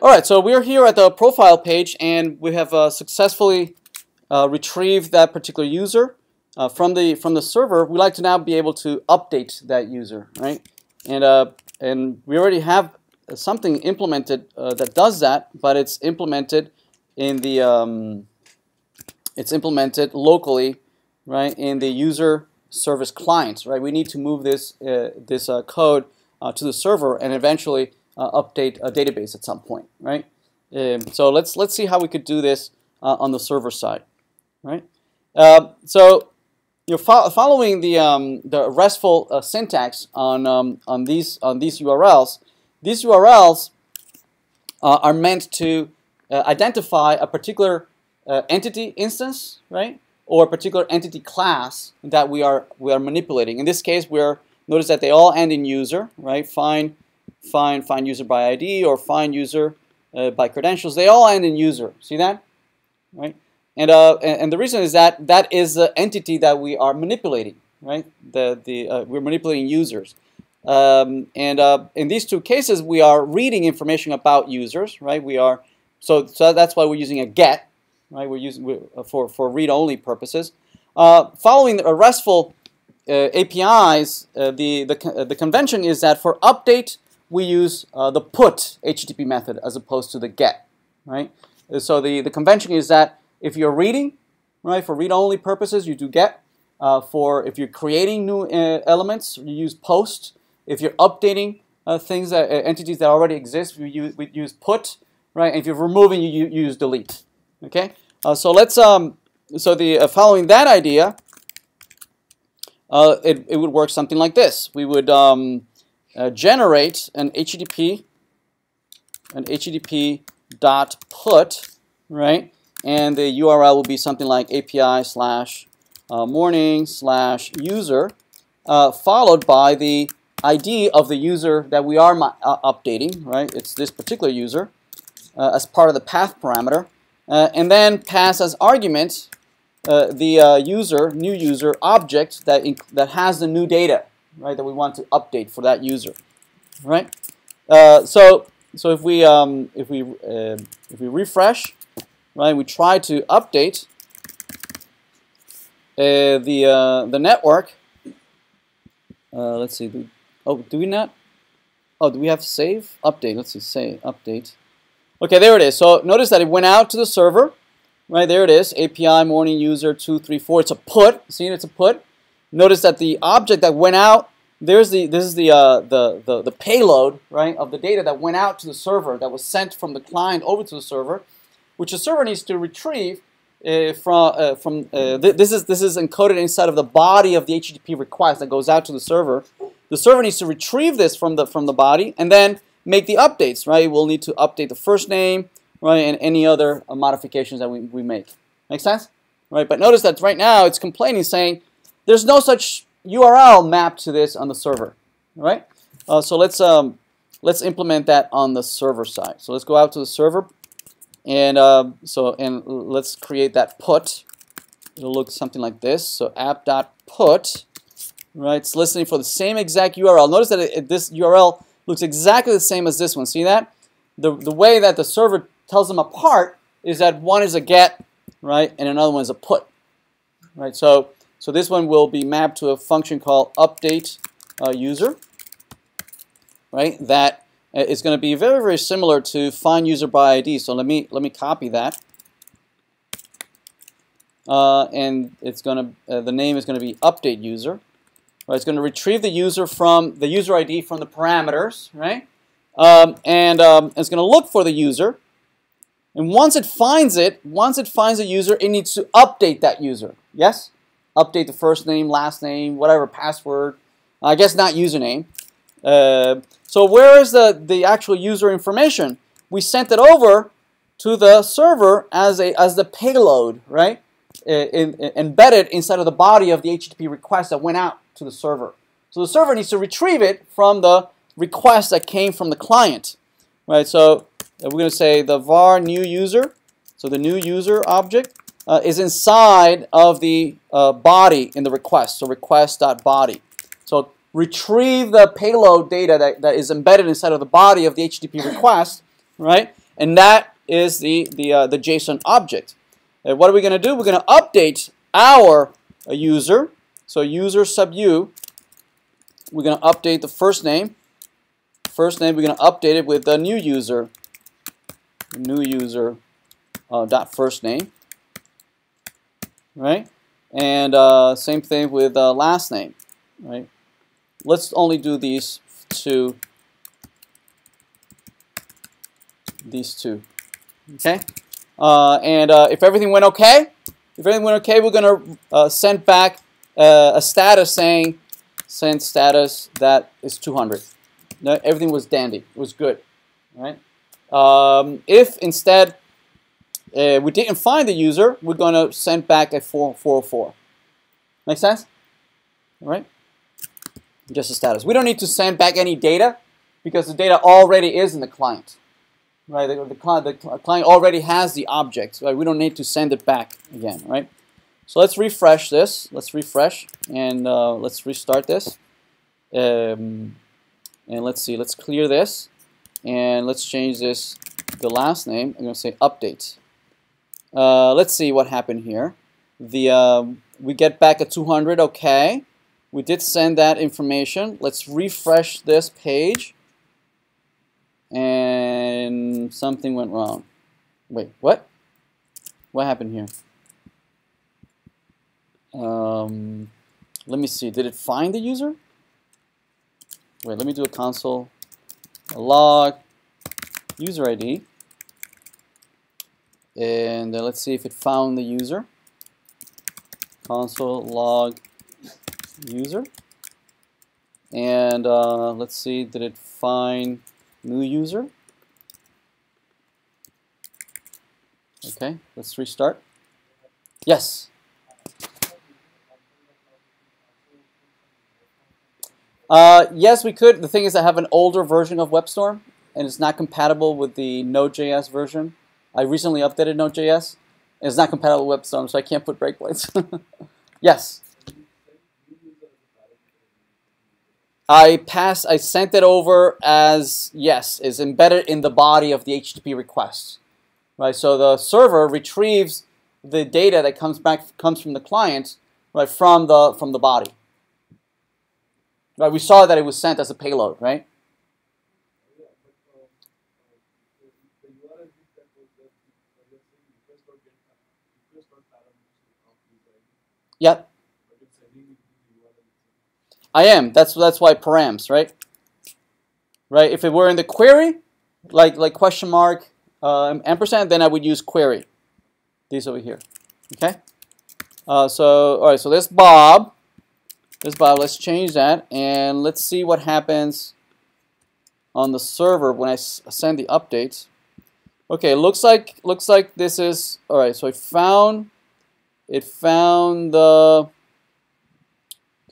All right, so we're here at the profile page, and we have uh, successfully uh, retrieved that particular user uh, from the from the server. We'd like to now be able to update that user, right? And uh, and we already have something implemented uh, that does that, but it's implemented in the um, it's implemented locally, right, in the user service client, right? We need to move this uh, this code to the server and eventually update a database at some point, right? Um, so let's let's see how we could do this uh, on the server side, right? Uh, so you're fo following the um, the RESTful uh, syntax on um, on these on these URLs. These URLs uh, are meant to uh, identify a particular entity instance, right? Or a particular entity class that we are we are manipulating. In this case, we're notice that they all end in user, right? Find find find user by ID or find user uh, by credentials. They all end in user. See that? Right? And, uh, and, the reason is that that is the entity that we are manipulating. Right? The, the, uh, we're manipulating users. Um, and uh, in these two cases, we are reading information about users. Right? We are so, so that's why we're using a get. Right? We're using uh, for for read-only purposes. Uh, following the RESTful APIs, the the the convention is that for update we use uh, the put HTTP method as opposed to the get, right? So the, the convention is that if you're reading, right, for read-only purposes, you do get. Uh, for if you're creating new uh, elements, you use post. If you're updating uh, things, that, uh, entities that already exist, we use, we use put, right? And if you're removing, you, you use delete, okay? Uh, so let's, um, so the following that idea, it, it would work something like this. We would um, uh, generate an HTTP, an HTTP dot put, right? And the URL will be something like API slash uh, morning slash user, uh, followed by the ID of the user that we are uh, updating, right? It's this particular user uh, as part of the path parameter, uh, and then pass as argument the user, new user object that that has the new data, right, that we want to update for that user, right? Uh, so so if we um, if we uh, if we refresh, right, we try to update uh, the uh, the network. Uh, let's see. Oh, do we not? Oh, do we have save update? Let's see. Save update. Okay, there it is. So notice that it went out to the server. Right there it is. API morning user two three four. It's a put. See, it's a put. Notice that the object that went out, there's the this is the, uh, the, the the payload right of the data that went out to the server that was sent from the client over to the server, which the server needs to retrieve uh, from uh, from uh, th this is this is encoded inside of the body of the HTTP request that goes out to the server. The server needs to retrieve this from the from the body and then make the updates. Right, we'll need to update the first name right and any other uh, modifications that we, we make. Make sense? Right, but notice that right now it's complaining saying there's no such URL mapped to this on the server, right? Uh, so let's um, let's implement that on the server side. So let's go out to the server, and uh, so and let's create that put. It'll look something like this. So app.put, right? It's listening for the same exact URL. Notice that it, this URL looks exactly the same as this one. See that? The the way that the server tells them apart is that one is a get, right, and another one is a put, right? So so this one will be mapped to a function called update uh, user, right? That uh, going to be very, very similar to find user by ID. So let me let me copy that, uh, and it's going to uh, the name is going to be update user. Right? It's going to retrieve the user from the user ID from the parameters, right? Um, and um, it's going to look for the user. And once it finds it, once it finds a user, it needs to update that user. Yes? Update the first name, last name, whatever, password. I guess not username. Uh, so where is the, the actual user information? We sent it over to the server as, a, as the payload, right? In, in, embedded inside of the body of the HTTP request that went out to the server. So the server needs to retrieve it from the request that came from the client, right? So we're going to say the var new user, so the new user object, uh, is inside of the uh, body in the request, so request.body. So retrieve the payload data that, that is embedded inside of the body of the HTTP request, right? And that is the, the, uh, the JSON object. And what are we going to do? We're going to update our uh, user. So user sub u, we're going to update the first name. First name, we're going to update it with the new user. New user uh, dot first name. Right? And uh, same thing with uh, last name. Right? Let's only do these two. These two. Okay? Uh, and uh, if everything went okay, if everything went okay, we're to uh, send back uh, a status saying send status that is 200. Everything was dandy. It was good. Right? Um, if instead uh, we didn't find the user, we're going to send back a 404. Make sense? All right? Just a status. We don't need to send back any data because the data already is in the client. Right? The, the, client, the client already has the object. Right? We don't need to send it back again. Right? So let's refresh this. Let's refresh and uh, let's restart this. Um, and let's see. Let's clear this and let's change this the last name. I'm going to say update. Uh, let's see what happened here. The um, we get back a 200. Okay, we did send that information. Let's refresh this page, and something went wrong. Wait, what? What happened here? Um, let me see. Did it find the user? Wait, let me do a console a log user ID and uh, let's see if it found the user. Console log user. And uh, let's see did it find new user? Okay let's restart. Yes. Uh, yes we could. The thing is I have an older version of WebStorm and it's not compatible with the Node.js version I recently updated Node.js. and It's not compatible with WebStorm, so I can't put breakpoints. yes. I passed, I sent it over as, yes, is embedded in the body of the HTTP request. Right, so the server retrieves the data that comes back comes from the client, right, from the from the body. Right, we saw that it was sent as a payload, right? Yep. I am. That's that's why params, right? Right. If it were in the query, like like question mark uh, ampersand, then I would use query. These over here. Okay. Uh, so all right. So this Bob. This Bob. Let's change that and let's see what happens on the server when I send the updates. Okay. Looks like looks like this is all right. So I found it found the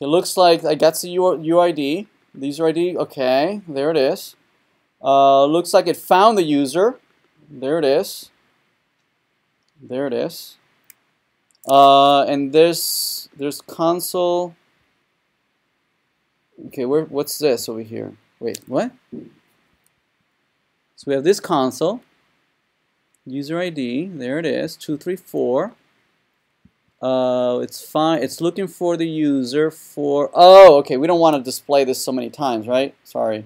it looks like I got the UID user ID okay there it is. Uh, looks like it found the user. There it is. There it is. Uh, and there's there's console. Okay where what's this over here? Wait what? So we have this console. User ID there it is. 234 uh, it's fine. It's looking for the user for. Oh, okay. We don't want to display this so many times, right? Sorry.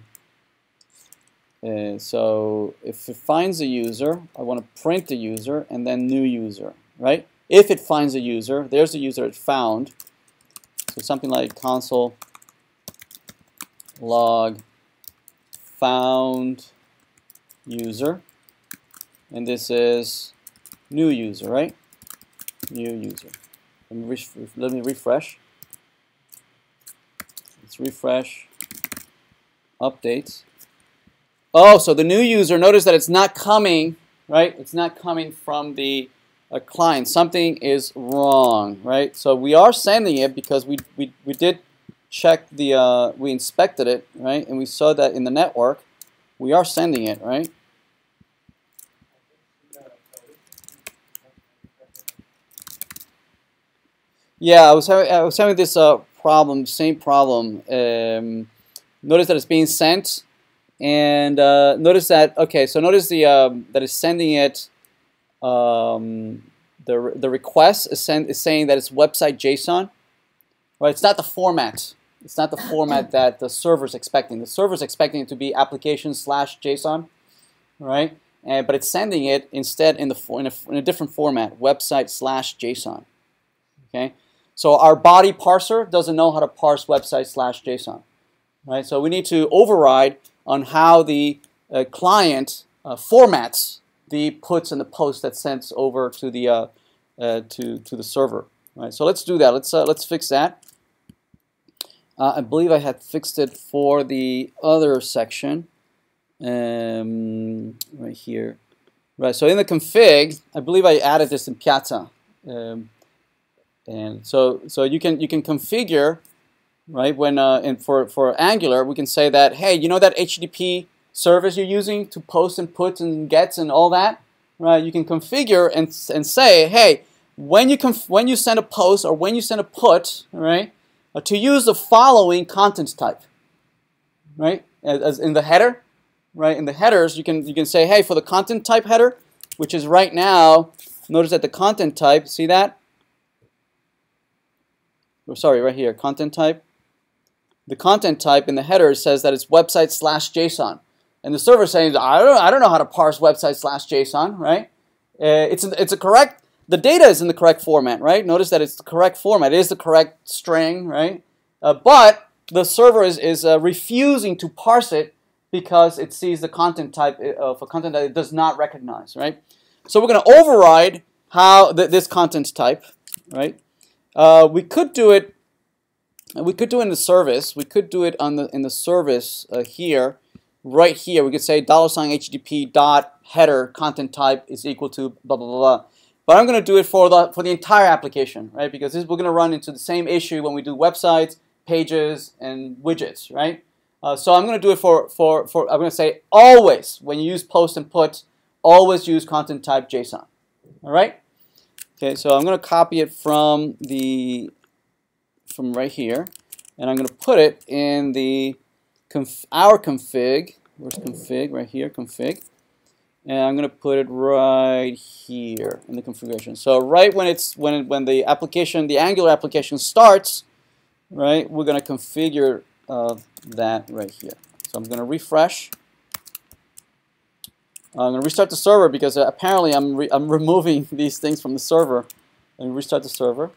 Uh, so if it finds a user, I want to print the user and then new user, right? If it finds a user, there's the user it found. So something like console log found user, and this is new user, right? New user. Let me, let me refresh. Let's refresh. Updates. Oh, so the new user, notice that it's not coming, right? It's not coming from the uh, client. Something is wrong, right? So we are sending it because we, we, we did check the, uh, we inspected it, right? And we saw that in the network. We are sending it, right? Yeah, I was having, I was having this uh, problem, same problem. Um, notice that it's being sent and uh, notice that okay. So notice the um, that is sending it. Um, the the request is, send, is saying that it's website JSON. Right. It's not the format. It's not the format that the server is expecting. The server is expecting it to be application slash JSON, right? And, but it's sending it instead in the in a, in a different format, website slash JSON. Okay. So our body parser doesn't know how to parse website slash JSON. Right? So we need to override on how the uh, client uh, formats the puts and the posts that sends over to the uh, uh, to to the server. Right? So let's do that. Let's uh, let's fix that. Uh, I believe I had fixed it for the other section um, right here. Right. So in the config, I believe I added this in Piazza. Um, and so, so you can you can configure, right? When uh, and for for Angular, we can say that hey, you know that HTTP service you're using to post and puts and gets and all that, right? You can configure and and say hey, when you conf when you send a post or when you send a put, right, uh, to use the following content type, right? As, as in the header, right? In the headers, you can you can say hey for the content type header, which is right now. Notice that the content type, see that? Or sorry, right here, content type. The content type in the header says that it's website slash JSON. And the server saying, I don't, I don't know how to parse website slash JSON, right? Uh, it's, it's a correct, the data is in the correct format, right? Notice that it's the correct format. It is the correct string, right? Uh, but the server is, is uh, refusing to parse it because it sees the content type uh, of a content that it does not recognize, right? So we're going to override how th this content type, right? Uh, we could do it. We could do it in the service. We could do it on the in the service uh, here, right here. We could say dollar sign HTTP dot header content type is equal to blah blah blah. blah. But I'm going to do it for the for the entire application, right? Because this, we're going to run into the same issue when we do websites, pages, and widgets, right? Uh, so I'm going to do it for for for. I'm going to say always when you use post and put, always use content type JSON. All right. Okay, so I'm going to copy it from the from right here, and I'm going to put it in the conf our config. Where's config? Right here, config. And I'm going to put it right here in the configuration. So right when it's when it, when the application, the Angular application starts, right, we're going to configure uh, that right here. So I'm going to refresh. I'm going to restart the server because uh, apparently I'm, re I'm removing these things from the server. And restart the server.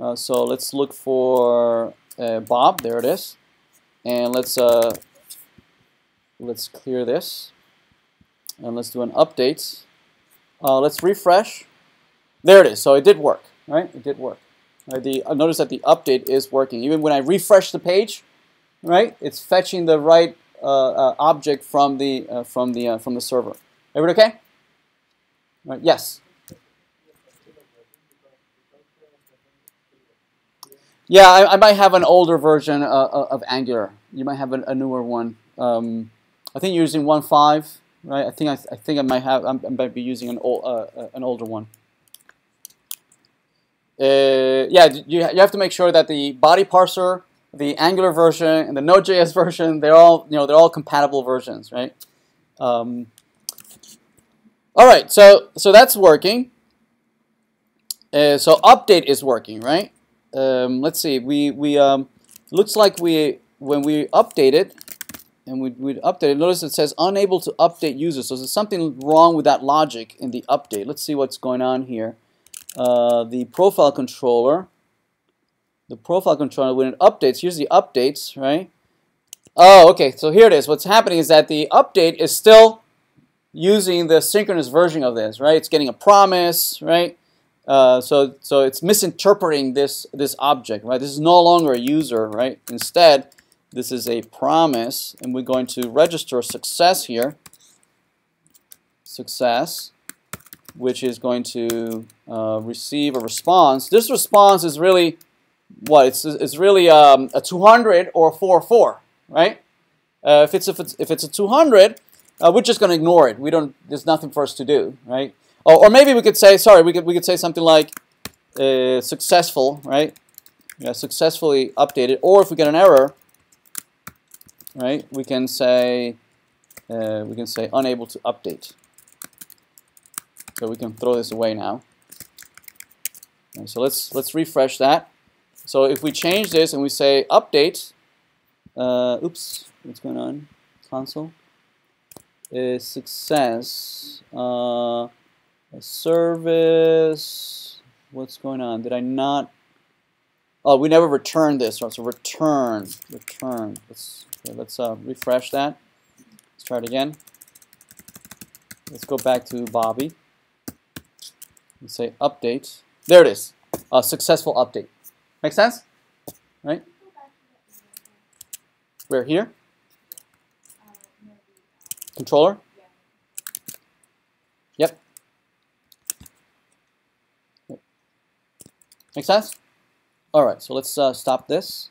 Uh, so let's look for uh, Bob. There it is. And let's uh, let's clear this. And let's do an update. Uh, let's refresh. There it is. So it did work, right? It did work. Right? The, uh, notice that the update is working. Even when I refresh the page, right, it's fetching the right object from the uh, from the from the server. Everybody okay? Right. Yes. Yeah, I, I, might have an older version of Angular. You might have a, a newer one. Um, I think you're using 1.5, right? I think I, I think I might have I might be using an old uh, an older one. Uh, yeah, you, you have to make sure that the body parser the Angular version and the Node.js version, they're all you know they're all compatible versions, right? Um, all right, so so that's working. Uh, so update is working, right? Um, let's see. We we um, looks like we when we update it and we we update it. Notice it says unable to update users. So there's something wrong with that logic in the update. Let's see what's going on here. Uh, the profile controller the profile controller when it updates, here's the updates, right? Oh, okay, so here it is. What's happening is that the update is still using the synchronous version of this, right? It's getting a promise, right? Uh, so, so it's misinterpreting this, this object, right? This is no longer a user, right? Instead, this is a promise, and we're going to register success here. Success, which is going to uh, receive a response. This response is really what it's it's really um, a 200 or a 4 4, right? Uh, if it's if it's if it's a 200, uh, we're just going to ignore it. We don't. There's nothing for us to do, right? Or, or maybe we could say, sorry, we could we could say something like uh, successful, right? Yeah, successfully updated. Or if we get an error, right? We can say uh, we can say unable to update. So we can throw this away now. Okay, so let's let's refresh that. So if we change this and we say update, uh, oops, what's going on? Console is success. Uh, service. What's going on? Did I not? Oh, we never returned this. So return, return. Let's okay, let's uh, refresh that. Let's try it again. Let's go back to Bobby. Let's say update. There it is. A successful update. Make sense? Right? We're here. Controller? Yep. Make sense? All right, so let's uh, stop this.